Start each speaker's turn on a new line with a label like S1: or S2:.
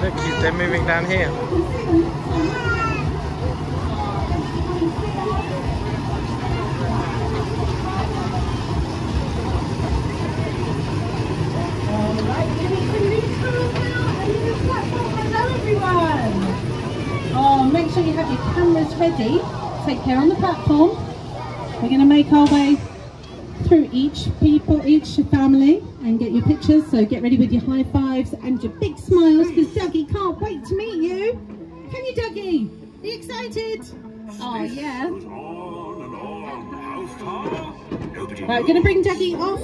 S1: Look, they're moving down here.
S2: Oh, make sure you have your cameras ready. Take care on the platform. We're going to make our way through each people, each family and get your pictures. So get ready with your high fives and your big smiles Duggee can't wait to meet you. Can you, Duggee? Are you excited? Oh, yeah. Right, going to bring Duggee off.